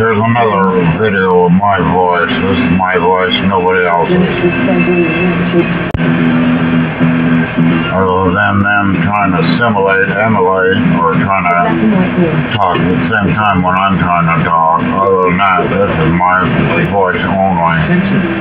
Here's another video of my voice. This is my voice, nobody else's. Other than them trying to simulate Emily or trying to talk at the same time when I'm trying to talk. Other than that, this is my voice only.